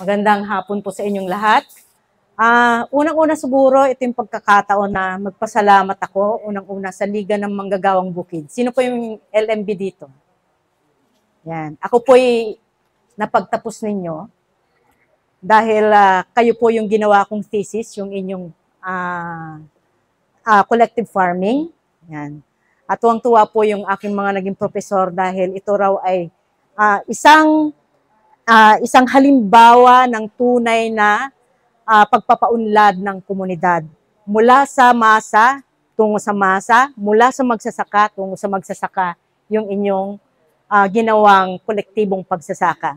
Magandang hapon po sa inyong lahat. Ah, unang-una siguro ito yung pagkakataon na magpasalamat ako unang-una sa Liga ng Manggagawang Bukid. Sino po yung LMB dito? Yan. Ako po ay napagtapos ninyo dahil ah, kayo po yung ginawa kong thesis, yung inyong ah, ah, collective farming. Yan. At tuwang-tuwa po yung aking mga naging profesor dahil ito raw ay ah, isang ah, isang halimbawa ng tunay na ah, pagpapaunlad ng komunidad. Mula sa masa tungo sa masa, mula sa magsasaka tungo sa magsasaka, yung inyong ah, ginawang kolektibong pagsasaka.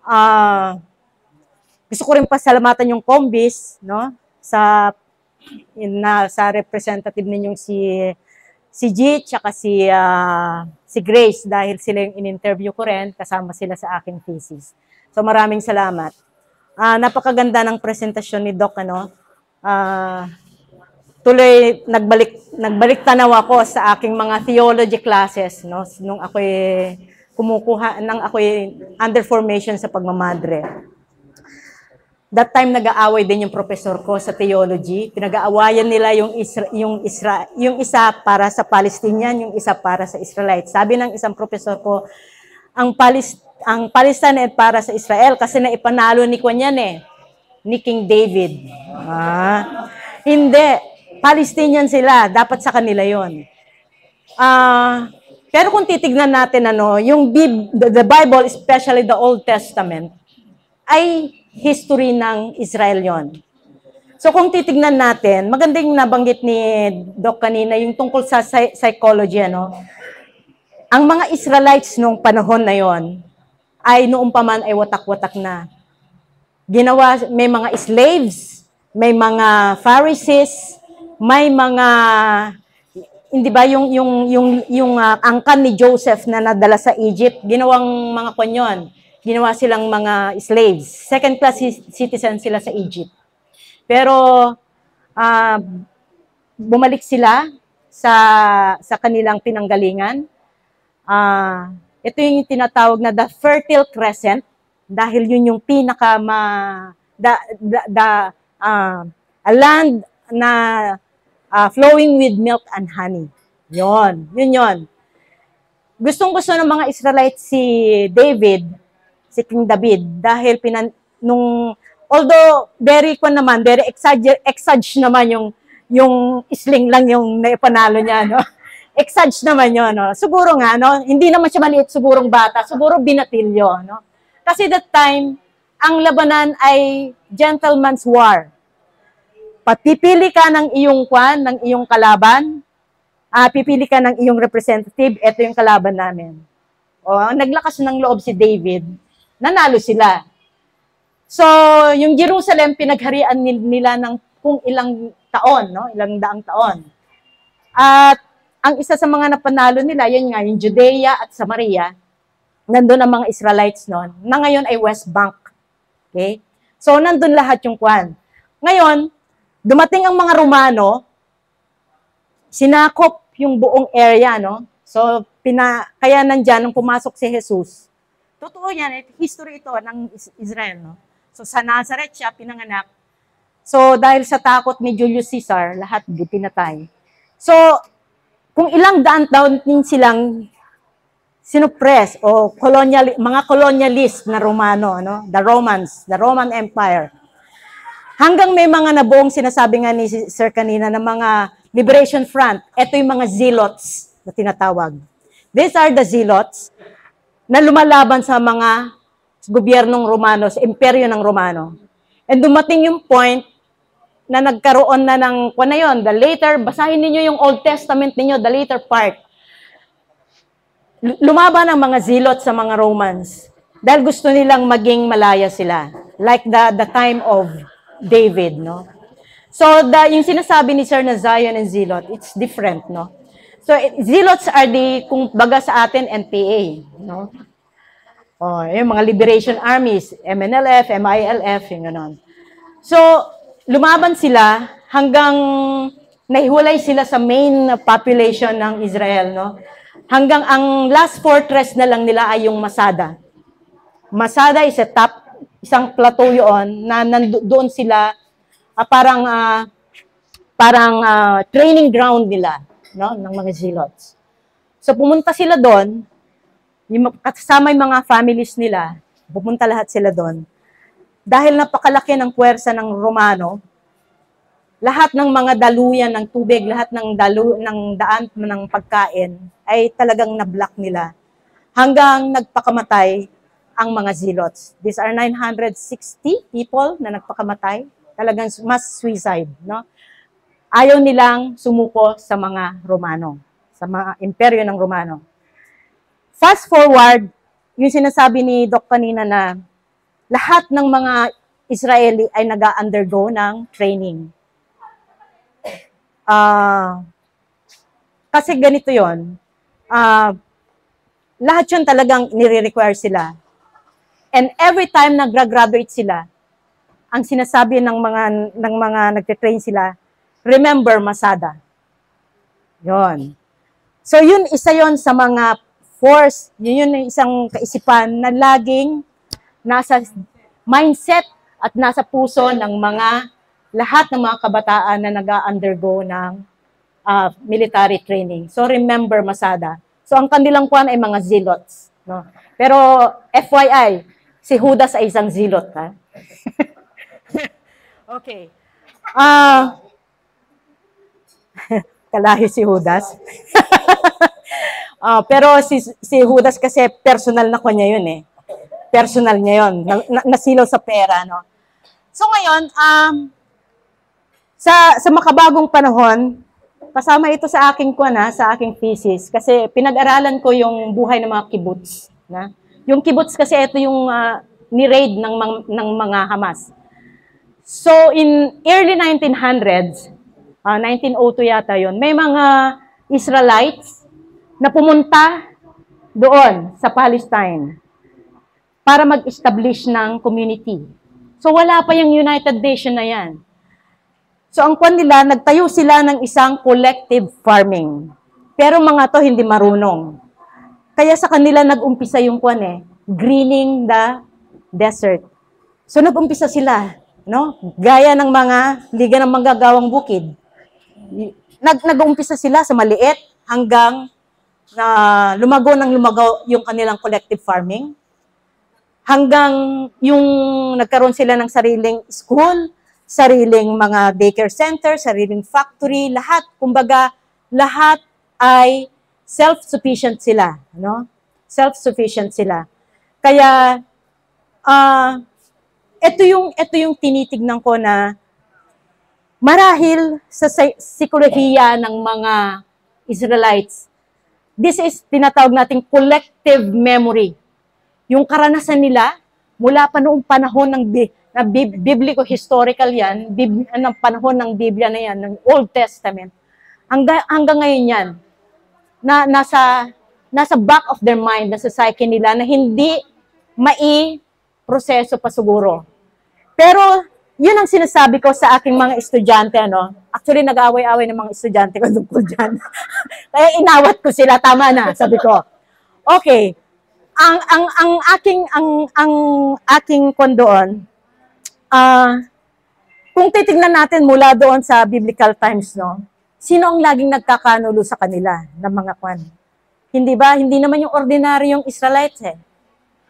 Ah, gusto ko rin pasalamatan yung Combis, no? Sa na sa representative ninyong si si G tsaka si ah, si Grace dahil sila yung in-interview ko rin kasama sila sa aking thesis. So maraming salamat. Ah, napakaganda ng presentasyon ni Doc ano. Ah, tuloy nagbalik nagbalik tanaw ako sa aking mga theology classes no nung ako kumukuha nang ako under formation sa pagmamadre. That time nag-aaway din yung professor ko sa theology. Pinag-aawayan nila yung Isra, yung Isra, yung isa para sa Palestinian, yung isa para sa Israelites. Sabi ng isang professor ko, ang Palest ang Palestine ay para sa Israel kasi naipanalo ni Kwan yan eh, ni King David. Ah, hindi. Palestinian sila, dapat sa kanila yon. Ah, pero kung titignan natin ano, yung Bib- the Bible, especially the Old Testament, ay history ng Israel yon. So kung titignan natin, magandang nabanggit ni Doc kanina yung tungkol sa psy- psychology ano. Ang mga Israelites nung panahon na yon ay noong pa man ay watak-watak na. Ginawa may mga slaves, may mga Pharisees, may mga hindi ba yung yung yung yung uh, angkan ni Joseph na nadala sa Egypt, ginawang mga konyon ginawa silang mga slaves. Second class citizen sila sa Egypt. Pero uh, bumalik sila sa sa kanilang pinanggalingan. Uh, ito yung tinatawag na the fertile crescent dahil yun yung pinaka ma the, the, the uh, a land na uh, flowing with milk and honey. Yon, yun yon. Gustong gusto ng mga Israelites si David si King David dahil pinan nung although very ko naman very exagger exage naman yung yung isling lang yung naipanalo niya no? Exage naman yun no? Siguro nga no? Hindi naman siya maliit sigurong bata siguro binatilyo no? Kasi that time ang labanan ay gentleman's war. Papipili ka ng iyong kwan ng iyong kalaban uh, pipili ka ng iyong representative ito yung kalaban namin. O naglakas ng loob si David nanalo sila. So, yung Jerusalem, pinagharian nila ng kung ilang taon, no? ilang daang taon. At ang isa sa mga napanalo nila, yun nga, yung Judea at Samaria, nandun ang mga Israelites noon, na ngayon ay West Bank. Okay? So, nandun lahat yung kwan. Ngayon, dumating ang mga Romano, sinakop yung buong area, no? So, pina, kaya nandyan, nung pumasok si Jesus, Totoo yan, history ito ng Israel. No? So sa Nazareth siya pinanganak. So dahil sa takot ni Julius Caesar, lahat pinatay. So kung ilang daan taon din silang sinupress o colonial, mga colonialist na Romano, no? the Romans, the Roman Empire. Hanggang may mga nabuong sinasabi nga ni Sir kanina ng mga Liberation Front, ito yung mga zealots na tinatawag. These are the zealots na lumalaban sa mga gobyernong Romano, sa imperyo ng Romano. And dumating yung point na nagkaroon na ng, kung na yun, the later, basahin niyo yung Old Testament niyo the later part. Lumaban ang mga zilot sa mga Romans dahil gusto nilang maging malaya sila. Like the, the time of David, no? So, the, yung sinasabi ni Sir na Zion and Zilot, it's different, no? So, zealots are the, kung baga sa atin, NPA. No? Oh, yung mga liberation armies, MNLF, MILF, yung ganon. So, lumaban sila hanggang nahiwalay sila sa main population ng Israel. No? Hanggang ang last fortress na lang nila ay yung Masada. Masada is a top, isang plateau yun, na nandu- doon sila, ah, parang, ah, parang ah, training ground nila, no, ng mga zealots. So pumunta sila doon, yung kasama yung mga families nila, pupunta lahat sila doon. Dahil napakalaki ng puwersa ng Romano, lahat ng mga daluyan ng tubig, lahat ng dalu ng daan ng pagkain ay talagang na-block nila hanggang nagpakamatay ang mga zealots. These are 960 people na nagpakamatay. Talagang mass suicide, no? Ayaw nilang sumuko sa mga Romano, sa mga imperyo ng Romano. Fast forward, yung sinasabi ni Doc kanina na lahat ng mga Israeli ay nag-undergo ng training. Ah, kasi ganito yon. Ah, lahat yun talagang nire-require sila. And every time nag-graduate sila, ang sinasabi ng mga ng mga nagte-train sila, remember Masada. Yon. So yun isa yon sa mga force, yun yun isang kaisipan na laging nasa mindset at nasa puso ng mga lahat ng mga kabataan na nag-undergo ng ah, military training. So remember Masada. So ang kanilang kuan ay mga zealots, no. Pero FYI, si Judas ay isang zealot, ha. okay. Ah Kalahi si Judas. Ah, pero si, si Judas kasi personal na kanya yun eh. Personal niya yun. Na, na, nasilaw sa pera, no? So ngayon, um, sa, sa makabagong panahon, kasama ito sa aking kuan ha, sa aking thesis kasi pinag-aralan ko yung buhay ng mga kibbutz, na. Yung kibbutz kasi ito yung ah, ni-raid ng, ng mga Hamas. So in early 1900s, ah, 1902 yata yon, may mga Israelites na pumunta doon sa Palestine para mag-establish ng community. So wala pa yung United Nation na yan. So ang kwan nila, nagtayo sila ng isang collective farming. Pero mga to hindi marunong. Kaya sa kanila nag-umpisa yung kwan eh, greening the desert. So nag-umpisa sila, no? Gaya ng mga liga ng manggagawang bukid. Nag nag-umpisa sila sa maliit hanggang na lumago ng lumago yung kanilang collective farming hanggang yung nagkaroon sila ng sariling school, sariling mga daycare center, sariling factory, lahat, kumbaga, lahat ay self-sufficient sila, no? Self-sufficient sila. Kaya ah ito yung ito yung tinitignan ko na marahil sa psikolohiya ng mga Israelites, this is tinatawag nating collective memory yung karanasan nila mula pa noong panahon ng bi- na bib- biblico-historical yan, bib, ng panahon ng Biblia na yan, ng Old Testament, hanggang, hanggang ngayon yan, na nasa, nasa back of their mind, nasa psyche nila, na hindi mai-proseso pa siguro. Pero, yun ang sinasabi ko sa aking mga estudyante, ano. Actually, nag-away-away ng mga estudyante ko tungkol dyan. Kaya inawat ko sila, tama na, sabi ko. Okay, ang ang ang aking ang ang aking kon doon ah kung titingnan natin mula doon sa biblical times no sino ang laging nagkakanulo sa kanila ng mga kwan hindi ba hindi naman yung ordinaryong Israelites eh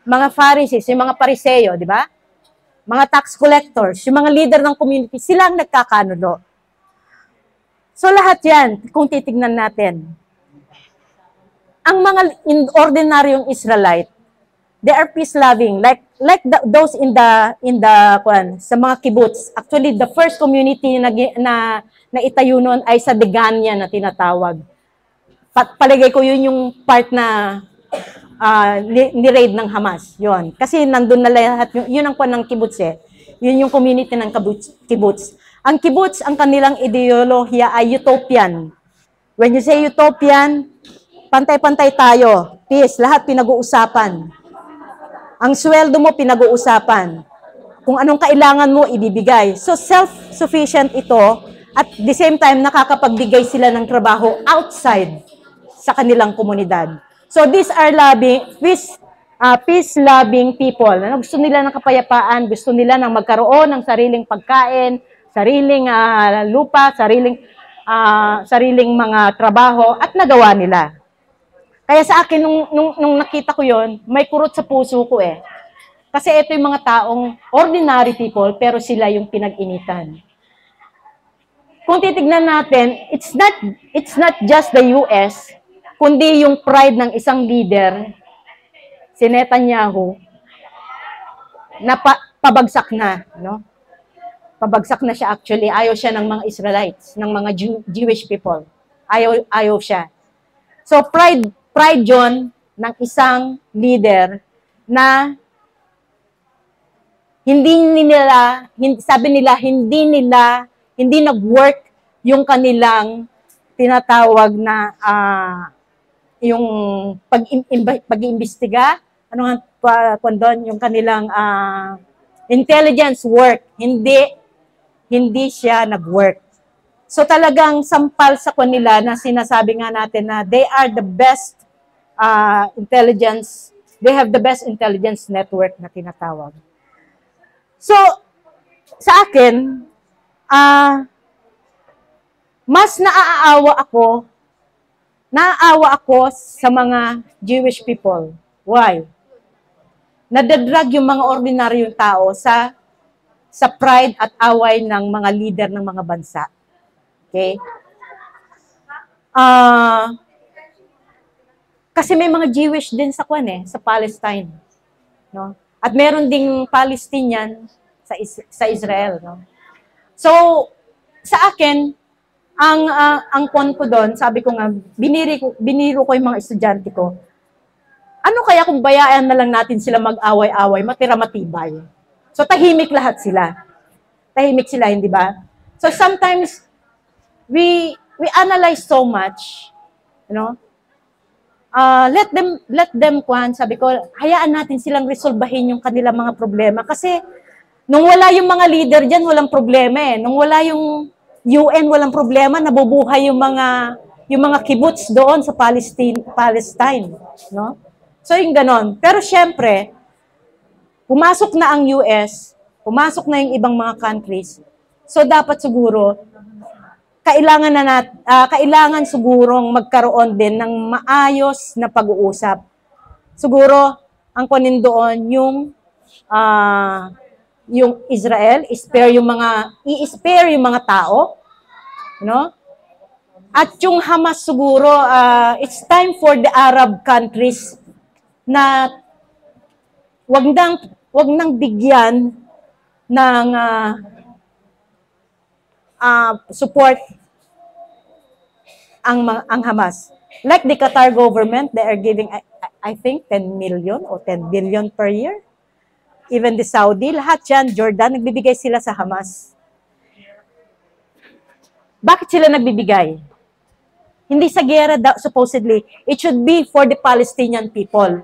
mga Pharisees yung mga Pariseo di ba mga tax collectors yung mga leader ng community sila ang nagkakanulo so lahat yan kung titingnan natin ang mga in ordinaryong Israelite, they are peace-loving. Like like the, those in the in the kwan, sa mga kibbutz. Actually, the first community na na, na itayo noon ay sa Degania na tinatawag. Pa, palagay ko yun yung part na ni, ni-raid ng Hamas. Yun. Kasi nandun na lahat, yun, yun ang kwan ng kibbutz eh. Yun yung community ng kibbutz. kibbutz. Ang kibbutz, ang kanilang ideolohiya ay utopian. When you say utopian, pantay-pantay tayo. Peace, lahat pinag-uusapan. Ang sweldo mo, pinag-uusapan. Kung anong kailangan mo, ibibigay. So, self-sufficient ito at the same time, nakakapagbigay sila ng trabaho outside sa kanilang komunidad. So, these are loving, peace, ah, peace-loving people. Ano, gusto nila ng kapayapaan, gusto nila ng magkaroon ng sariling pagkain, sariling ah, lupa, sariling ah, sariling mga trabaho at nagawa nila. Kaya sa akin, nung, nung, nung nakita ko yon may kurot sa puso ko eh. Kasi ito yung mga taong ordinary people, pero sila yung pinag-initan. Kung titignan natin, it's not, it's not just the US, kundi yung pride ng isang leader, si Netanyahu, na pa, pabagsak na, no? Pabagsak na siya actually. Ayaw siya ng mga Israelites, ng mga Jew, Jewish people. Ayaw, ayaw siya. So pride, pride yon ng isang leader na hindi nila, hindi, sabi nila, hindi nila, hindi nag-work yung kanilang tinatawag na ah, yung pag pag-iimbestiga, ano nga doon, yung kanilang ah, intelligence work, hindi hindi siya nag-work. So talagang sampal sa kanila na sinasabi nga natin na they are the best ah, intelligence, they have the best intelligence network na tinatawag. So, sa akin, ah, mas naaawa ako, naaawa ako sa mga Jewish people. Why? Nadadrag yung mga ordinaryong tao sa sa pride at away ng mga leader ng mga bansa. Okay? Ah, kasi may mga Jewish din sa kwan eh, sa Palestine. No? At meron ding Palestinian sa sa Israel, no. So sa akin ang ah, ang kon ko doon, sabi ko nga biniri ko biniro ko yung mga estudyante ko. Ano kaya kung bayaan na lang natin sila mag-away-away, matira matibay. So tahimik lahat sila. Tahimik sila, hindi ba? So sometimes we we analyze so much, you know, uh, let them let them kwan sabi ko hayaan natin silang resolbahin yung kanilang mga problema kasi nung wala yung mga leader diyan walang problema eh nung wala yung UN walang problema nabubuhay yung mga yung mga kibbutz doon sa Palestine Palestine no? So yung ganon. Pero syempre pumasok na ang US pumasok na yung ibang mga countries. So dapat siguro kailangan na nat, ah, kailangan sigurong magkaroon din ng maayos na pag-uusap. Siguro ang kunin doon yung ah, yung Israel, spare yung mga i-spare yung mga tao, no? At yung Hamas siguro, ah, it's time for the Arab countries na wag nang wag nang bigyan ng ah, ah, support ang ang Hamas. Like the Qatar government, they are giving I, I think 10 million o 10 billion per year. Even the Saudi, lahat yan, Jordan, nagbibigay sila sa Hamas. Bakit sila nagbibigay? Hindi sa gera daw, supposedly. It should be for the Palestinian people.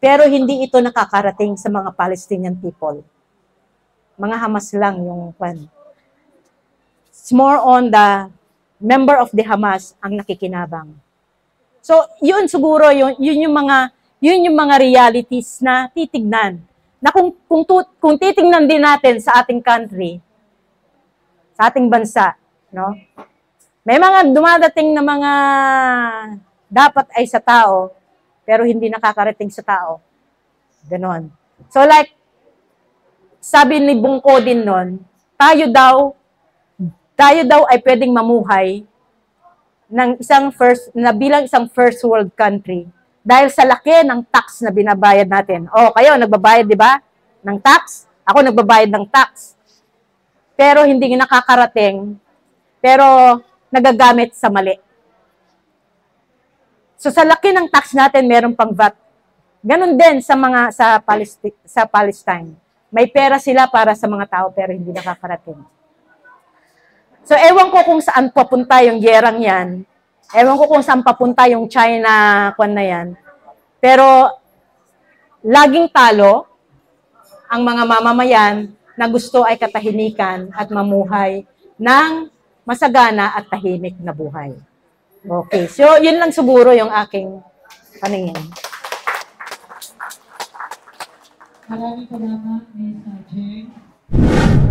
Pero hindi ito nakakarating sa mga Palestinian people. Mga Hamas lang yung pan. It's more on the member of the Hamas ang nakikinabang. So, yun siguro, yun, yun yung mga yun yung mga realities na titignan. Na kung, kung, tu, kung titignan din natin sa ating country, sa ating bansa, no? May mga dumadating na mga dapat ay sa tao, pero hindi nakakarating sa tao. Ganon. So like, sabi ni Bungko din nun, tayo daw, tayo daw ay pwedeng mamuhay ng isang first, na bilang isang first world country dahil sa laki ng tax na binabayad natin. O, kayo, nagbabayad, di ba? Ng tax? Ako nagbabayad ng tax. Pero hindi nakakarating. Pero nagagamit sa mali. So sa laki ng tax natin, meron pang VAT. Ganon din sa mga sa Palestine, sa Palestine. May pera sila para sa mga tao pero hindi nakakarating. So ewan ko kung saan papunta yung gerang yan. Ewan ko kung saan papunta yung China kwan na yan. Pero laging talo ang mga mamamayan na gusto ay katahimikan at mamuhay ng masagana at tahimik na buhay. Okay, so yun lang siguro yung aking paningin. Maraming salamat, Ms. Jane.